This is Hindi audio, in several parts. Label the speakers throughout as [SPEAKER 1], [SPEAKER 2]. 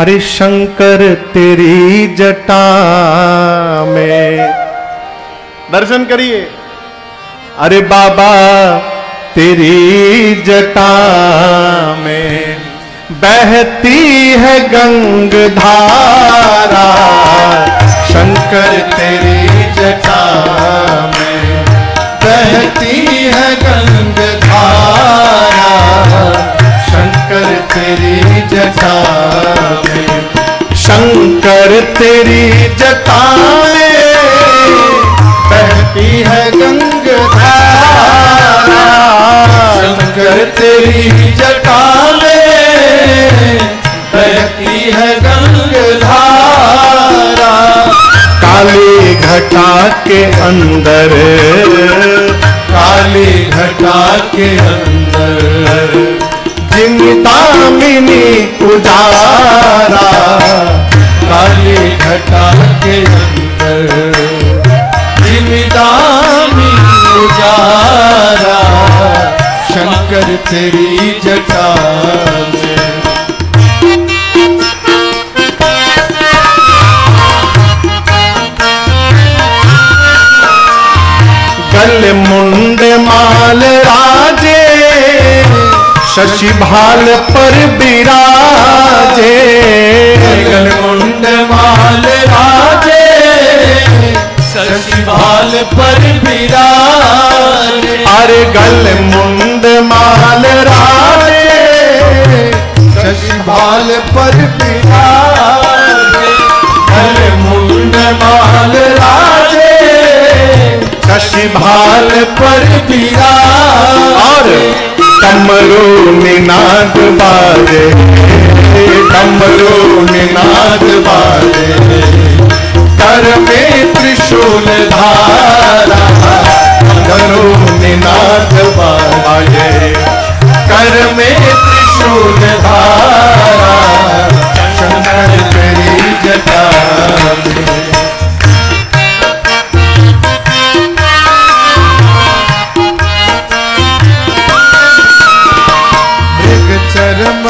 [SPEAKER 1] अरे शंकर, तेरी जटा में। दर्शन करिए। अरे बाबा, तेरी जटा में बहती है गंग धारा शंकर, तेरी जटा में बहती है गंग तेरी जटा बहती है गंग शंकर तेरी जटा बहती है गंग धारा। काली घटा के अंदर, काली घटा के अंदर। जिंदामिनी उजारा। घटा के अंदर। उजारा शंकर तेरी जटा गल मुंड माल राजे, शशि भाल पर विराजे
[SPEAKER 2] गल मुंड पर विराजे।
[SPEAKER 1] अरे गल मुंड माल राजे। शशि भाल पर विराजे।
[SPEAKER 2] गल मुंड माल राजे।
[SPEAKER 1] शशि भाल पर और डमरू निनाद बाजे। डमरू निनाद बाजे।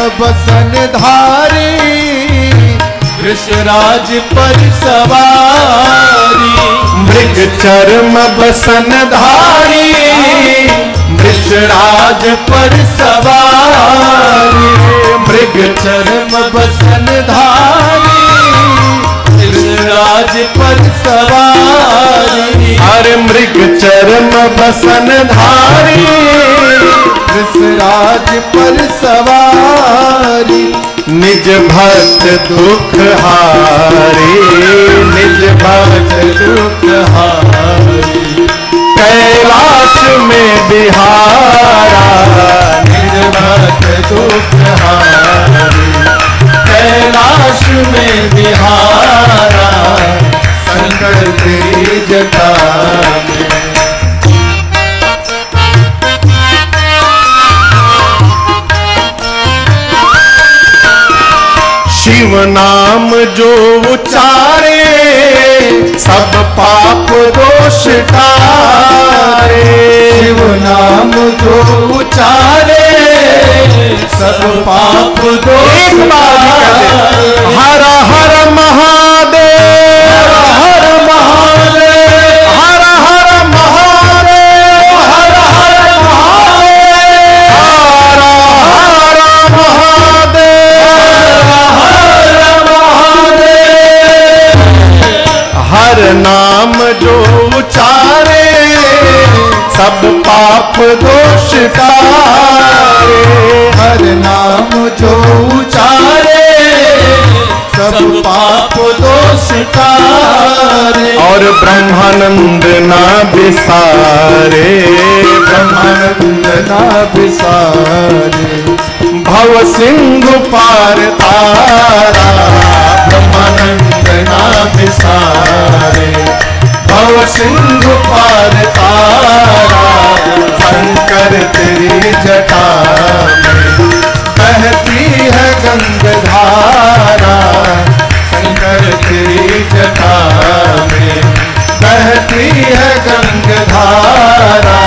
[SPEAKER 1] बसन धारी
[SPEAKER 2] कृष्णराज पर सवारी।
[SPEAKER 1] मृग चरम बसन धारी मृषराज पर सवारी। मृग
[SPEAKER 2] चरम बसन धारी कृष्णराज पर सवारी।
[SPEAKER 1] हर मृग चरम बसन धारी। मृषराज पर सवारी, निज भक्त दुख हारी, निज भक्त दुख हारी। कैलाश में बिहारा, निज भक्त दुख हारी। कैलाश में बिहारा नाम जो उचारे सब पाप दोष तारे
[SPEAKER 2] शिव नाम जो उचारे सब पाप दोष
[SPEAKER 1] हरा नाम जो उचारे, सब पाप दोष टारे
[SPEAKER 2] हर नाम जो उचारे, सब पाप दोष तारे
[SPEAKER 1] और ब्रह्मानंद ना बिसारे,
[SPEAKER 2] ब्रह्मानंद ना बिसारे।
[SPEAKER 1] भव सिंधु पार तारा, ब्रह्मानंद ना बिसारे। सिंधु पार तारा, शंकर तेरी जटा में। बहती है गंग धारा, शंकर तेरी जटा में। बहती है गंग धारा,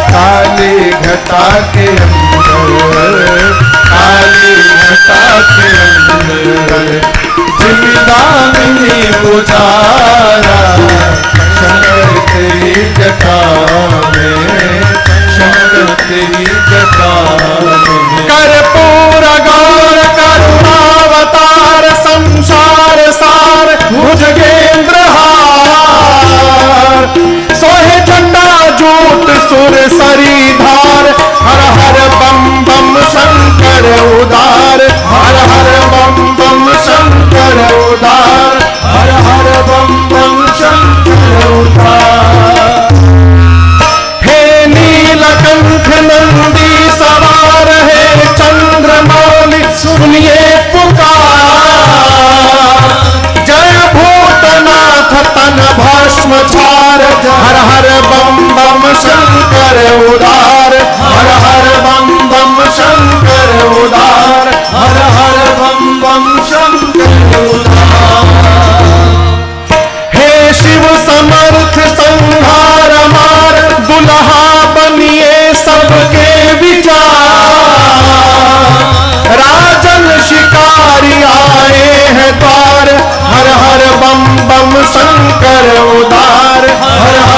[SPEAKER 1] काली घटा के अंदर। काली घटा के अंदर। जिमिदानी पुजारा।
[SPEAKER 2] उदार, हर हर बम बम शंकर उदार, हर हर बम बम शंकर उदार। हे शिव समर्थ संहार मार, दुल्हा बनिए सबके विचार। राजन शिकारी आए हैं द्वार, हर हर बम बम शंकर उदार, हर हर